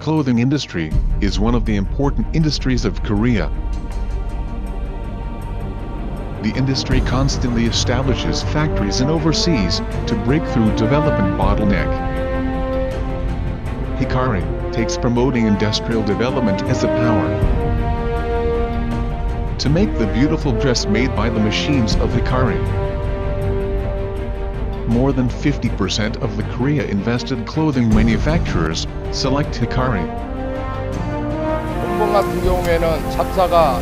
clothing industry, is one of the important industries of Korea. The industry constantly establishes factories in overseas to break through development bottleneck. Hikari takes promoting industrial development as a power to make the beautiful dress made by the machines of Hikari. More than 50% of the Korea invested clothing manufacturers select Hikari. 본봉 같은 경우에는 잡사가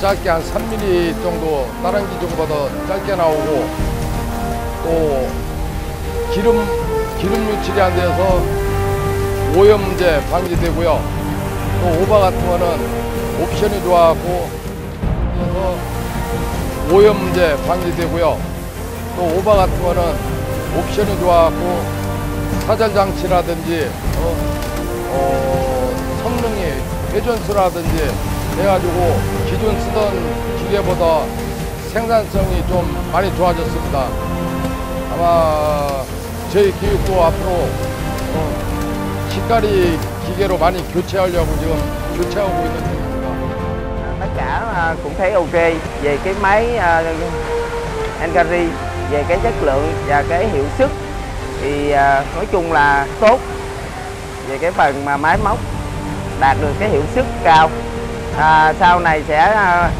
짧게 한 3mm 정도 다른 기종보다 짧게 나오고 또 기름 기름 유출이 안 돼서 오염제 방지되고요. 또 오바 같은 거는 옵션이 좋아갖고 그래서 오염제 방지되고요. 또 오바 같은 거는 옵션이 좋아갖고 사절 장치라든지 어, 어, 성능이 회전수라든지 해가지고 기존 쓰던 기계보다 생산성이 좀 많이 좋아졌습니다. 아마 저희 교육부 앞으로 어, 식가리 기계로 많이 교체하려고 지금 교체하고 있는 중입니다. tất cả à, cũng thấy ok về cái máy Angari về cái chất lượng và cái hiệu suất thì à, nói chung là tốt về cái phần mà máy móc đạt được cái hiệu suất cao à, sau này sẽ à,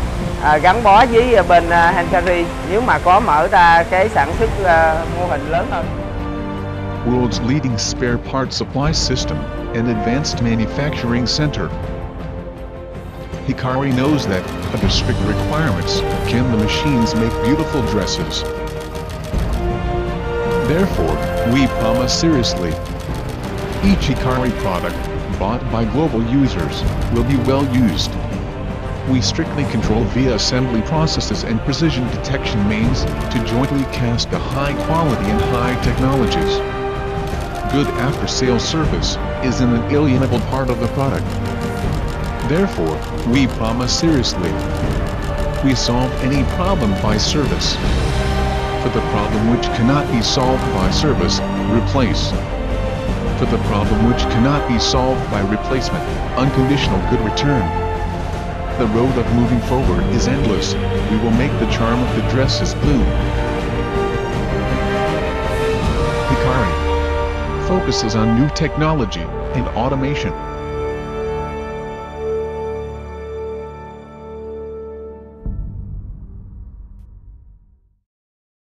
à, gắn bó với bên à, Hungary nếu mà có mở ra cái sản xuất à, mô hình lớn hơn world's leading spare part supply system and advanced manufacturing center. Hikari knows that, under strict requirements, can the machines make beautiful dresses. We promise seriously. Each Hikari product, bought by global users, will be well used. We strictly control via assembly processes and precision detection means to jointly cast the high quality and high technologies good after-sales service is an inalienable part of the product. Therefore, we promise seriously. We solve any problem by service. For the problem which cannot be solved by service, replace. For the problem which cannot be solved by replacement, unconditional good return. The road of moving forward is endless, we will make the charm of the dresses bloom. Hikari focuses on new technology and automation.